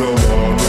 so long.